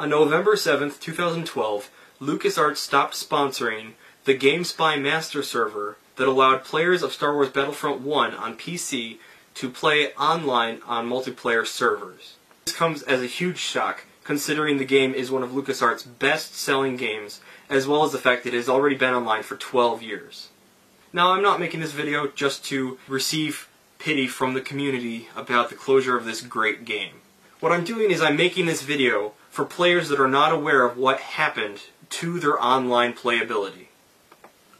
On November 7th, 2012, LucasArts stopped sponsoring the GameSpy Master Server that allowed players of Star Wars Battlefront 1 on PC to play online on multiplayer servers. This comes as a huge shock, considering the game is one of LucasArts' best-selling games, as well as the fact that it has already been online for 12 years. Now, I'm not making this video just to receive pity from the community about the closure of this great game. What I'm doing is I'm making this video for players that are not aware of what happened to their online playability.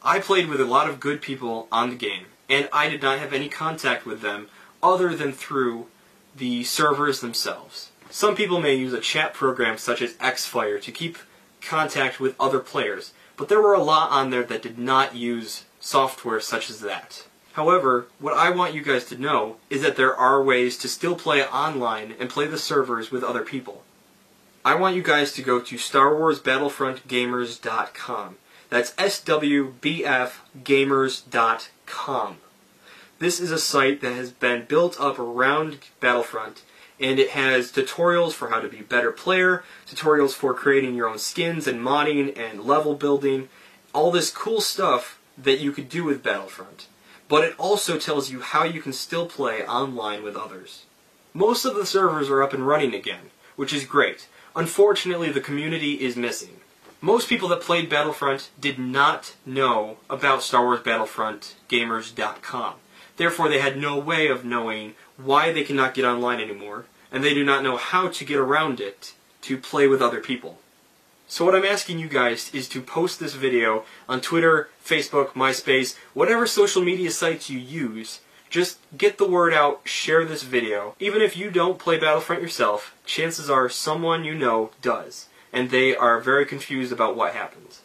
I played with a lot of good people on the game, and I did not have any contact with them other than through the servers themselves. Some people may use a chat program such as Xfire to keep contact with other players, but there were a lot on there that did not use software such as that. However, what I want you guys to know is that there are ways to still play online and play the servers with other people. I want you guys to go to StarWarsBattlefrontGamers.com. That's SWBFGamers.com. This is a site that has been built up around Battlefront, and it has tutorials for how to be a better player, tutorials for creating your own skins and modding and level building, all this cool stuff that you could do with Battlefront. But it also tells you how you can still play online with others. Most of the servers are up and running again, which is great. Unfortunately, the community is missing. Most people that played Battlefront did not know about Star Wars Battlefront Gamers.com. Therefore, they had no way of knowing why they cannot get online anymore, and they do not know how to get around it to play with other people. So what I'm asking you guys is to post this video on Twitter, Facebook, MySpace, whatever social media sites you use. Just get the word out, share this video. Even if you don't play Battlefront yourself, chances are someone you know does, and they are very confused about what happens.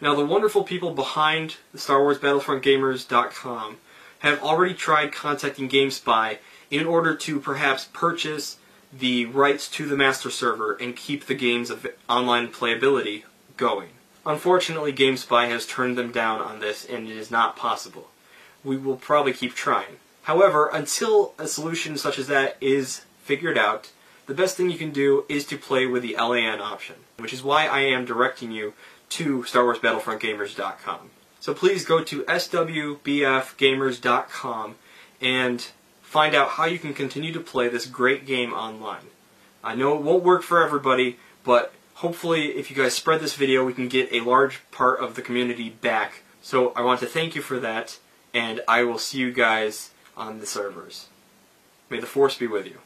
Now the wonderful people behind the Star Wars Battlefront Gamers.com have already tried contacting GameSpy in order to perhaps purchase the rights to the master server and keep the game's of online playability going. Unfortunately, GameSpy has turned them down on this and it is not possible. We will probably keep trying. However, until a solution such as that is figured out, the best thing you can do is to play with the LAN option, which is why I am directing you to StarWarsBattlefrontGamers.com. So please go to swbfgamers.com and find out how you can continue to play this great game online. I know it won't work for everybody, but hopefully if you guys spread this video, we can get a large part of the community back. So I want to thank you for that, and I will see you guys on the servers. May the Force be with you.